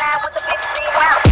nine with the 15 round.